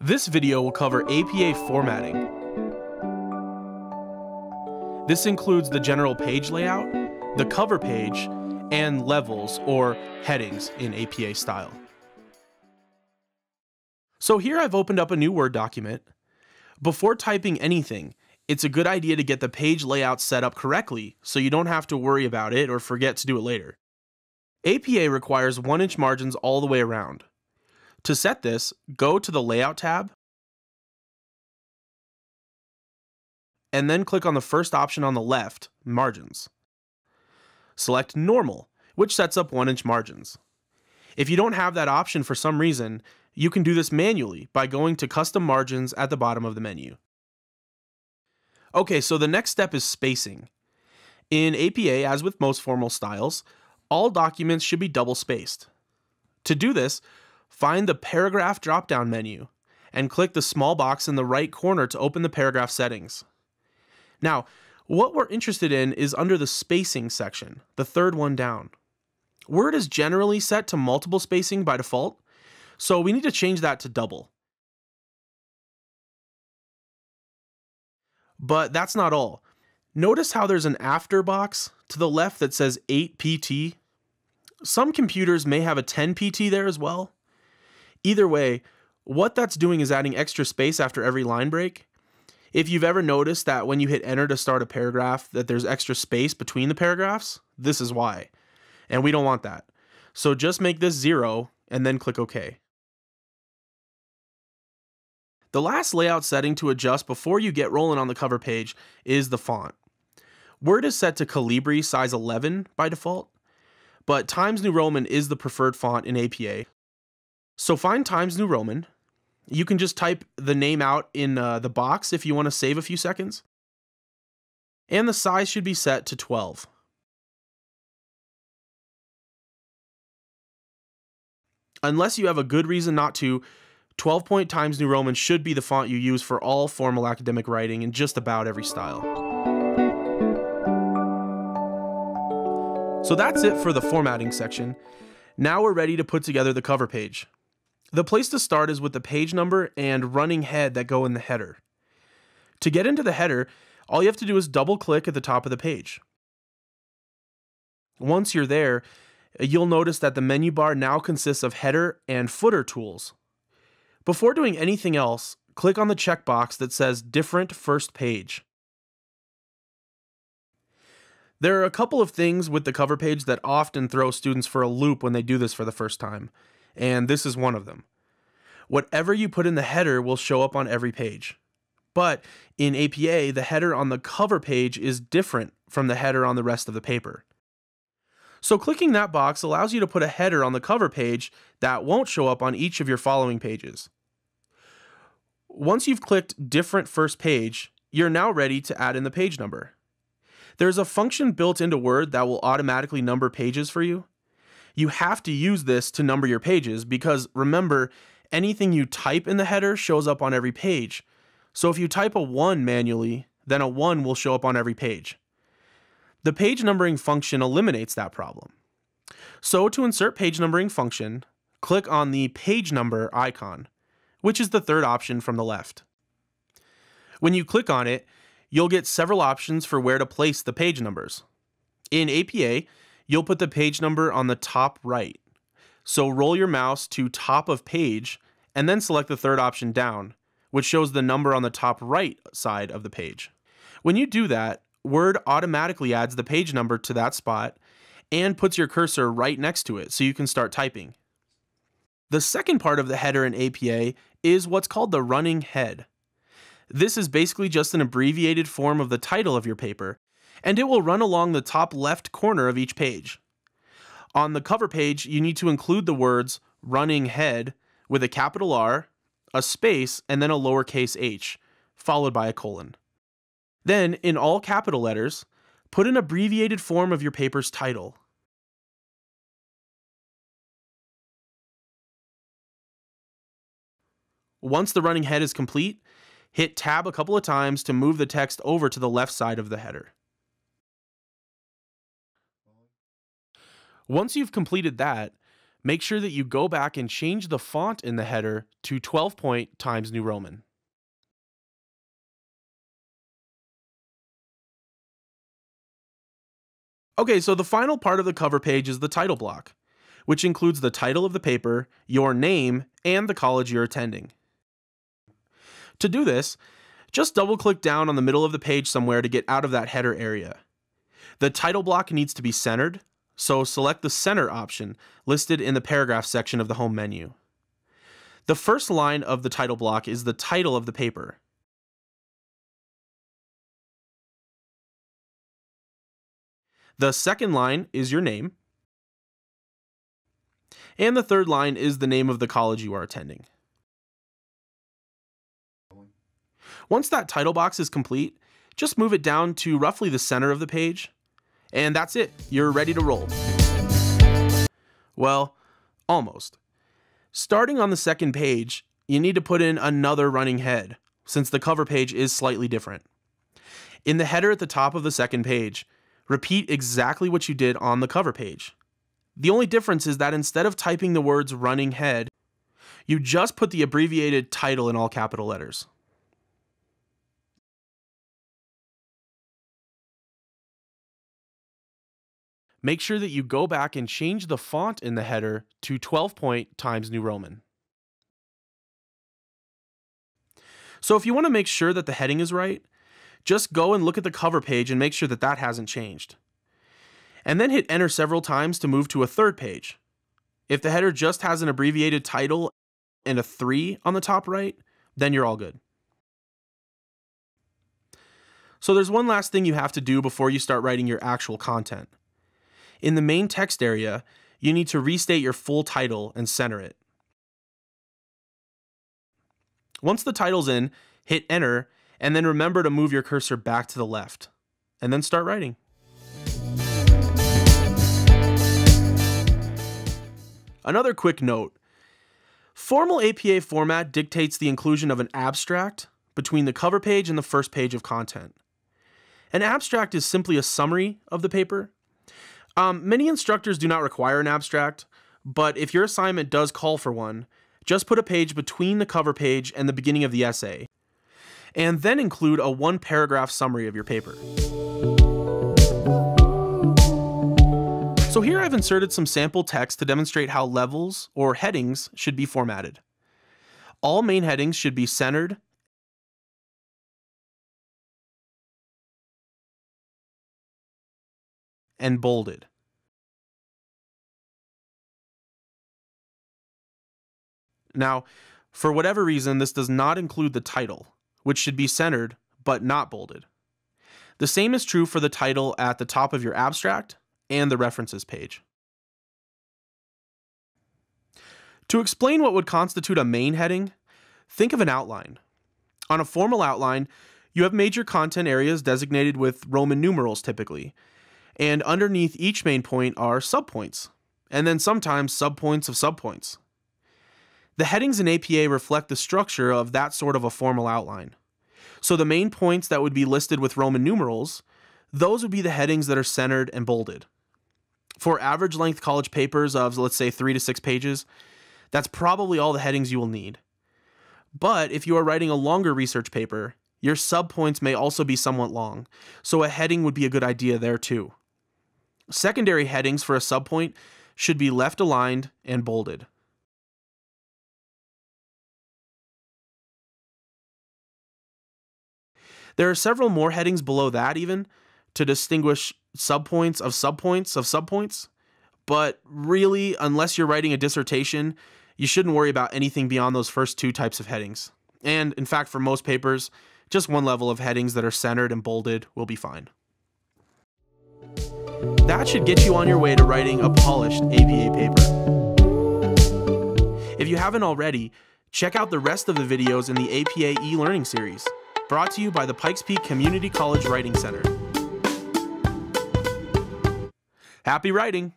This video will cover APA formatting. This includes the general page layout, the cover page, and levels or headings in APA style. So here I've opened up a new Word document. Before typing anything, it's a good idea to get the page layout set up correctly so you don't have to worry about it or forget to do it later. APA requires 1 inch margins all the way around. To set this, go to the Layout tab and then click on the first option on the left, Margins. Select Normal, which sets up 1 inch margins. If you don't have that option for some reason, you can do this manually by going to Custom Margins at the bottom of the menu. Okay, so the next step is spacing. In APA, as with most formal styles, all documents should be double spaced. To do this, find the Paragraph drop down menu and click the small box in the right corner to open the paragraph settings. Now, what we're interested in is under the spacing section, the third one down. Word is generally set to multiple spacing by default, so we need to change that to double. But that's not all. Notice how there's an after box to the left that says 8 PT. Some computers may have a 10 PT there as well. Either way, what that's doing is adding extra space after every line break. If you've ever noticed that when you hit enter to start a paragraph that there's extra space between the paragraphs, this is why. And we don't want that. So just make this 0 and then click OK. The last layout setting to adjust before you get rolling on the cover page is the font. Word is set to Calibri size 11 by default, but Times New Roman is the preferred font in APA. So find Times New Roman. You can just type the name out in uh, the box if you want to save a few seconds. And the size should be set to 12. Unless you have a good reason not to, 12 point Times New Roman should be the font you use for all formal academic writing in just about every style. So that's it for the formatting section. Now we're ready to put together the cover page. The place to start is with the page number and running head that go in the header. To get into the header, all you have to do is double click at the top of the page. Once you're there, you'll notice that the menu bar now consists of header and footer tools. Before doing anything else, click on the checkbox that says Different First Page. There are a couple of things with the cover page that often throw students for a loop when they do this for the first time, and this is one of them. Whatever you put in the header will show up on every page. But in APA, the header on the cover page is different from the header on the rest of the paper. So clicking that box allows you to put a header on the cover page that won't show up on each of your following pages. Once you've clicked different first page, you're now ready to add in the page number. There's a function built into Word that will automatically number pages for you. You have to use this to number your pages because remember, anything you type in the header shows up on every page. So if you type a 1 manually, then a 1 will show up on every page. The page numbering function eliminates that problem. So to insert page numbering function, click on the page number icon which is the third option from the left. When you click on it, you'll get several options for where to place the page numbers. In APA, you'll put the page number on the top right. So roll your mouse to top of page and then select the third option down, which shows the number on the top right side of the page. When you do that, Word automatically adds the page number to that spot and puts your cursor right next to it so you can start typing. The second part of the header in APA is what's called the running head. This is basically just an abbreviated form of the title of your paper, and it will run along the top left corner of each page. On the cover page, you need to include the words running head with a capital R, a space, and then a lowercase h, followed by a colon. Then, in all capital letters, put an abbreviated form of your paper's title. Once the running head is complete, hit tab a couple of times to move the text over to the left side of the header. Once you've completed that, Make sure that you go back and change the font in the header to 12 point Times New Roman. Okay, so the final part of the cover page is the title block, which includes the title of the paper, your name, and the college you're attending. To do this, just double click down on the middle of the page somewhere to get out of that header area. The title block needs to be centered, so select the center option listed in the paragraph section of the home menu. The first line of the title block is the title of the paper. The second line is your name. And the third line is the name of the college you are attending. Once that title box is complete, just move it down to roughly the center of the page, and that's it. You're ready to roll. Well, almost. Starting on the second page, you need to put in another running head, since the cover page is slightly different. In the header at the top of the second page, repeat exactly what you did on the cover page. The only difference is that instead of typing the words running head, you just put the abbreviated title in all capital letters. Make sure that you go back and change the font in the header to 12 point Times New Roman. So if you want to make sure that the heading is right, just go and look at the cover page and make sure that that hasn't changed. And then hit enter several times to move to a third page. If the header just has an abbreviated title and a 3 on the top right, then you're all good. So there's one last thing you have to do before you start writing your actual content. In the main text area, you need to restate your full title and center it. Once the title's in, hit enter and then remember to move your cursor back to the left, and then start writing. Another quick note. Formal APA format dictates the inclusion of an abstract between the cover page and the first page of content. An abstract is simply a summary of the paper. Um, many instructors do not require an abstract, but if your assignment does call for one, just put a page between the cover page and the beginning of the essay, and then include a one paragraph summary of your paper. So here I've inserted some sample text to demonstrate how levels, or headings, should be formatted. All main headings should be centered and bolded. Now, for whatever reason, this does not include the title which should be centered but not bolded. The same is true for the title at the top of your abstract and the references page. To explain what would constitute a main heading, think of an outline. On a formal outline, you have major content areas designated with Roman numerals typically, and underneath each main point are subpoints, and then sometimes subpoints of subpoints. The headings in APA reflect the structure of that sort of a formal outline. So the main points that would be listed with Roman numerals, those would be the headings that are centered and bolded. For average length college papers of, let's say, three to six pages, that's probably all the headings you will need. But if you are writing a longer research paper, your subpoints may also be somewhat long, so a heading would be a good idea there too. Secondary headings for a subpoint should be left aligned and bolded. There are several more headings below that, even to distinguish subpoints of subpoints of subpoints. But really, unless you're writing a dissertation, you shouldn't worry about anything beyond those first two types of headings. And in fact, for most papers, just one level of headings that are centered and bolded will be fine. That should get you on your way to writing a polished APA paper. If you haven't already, check out the rest of the videos in the APA e-learning series brought to you by the Pikes Peak Community College Writing Center. Happy writing!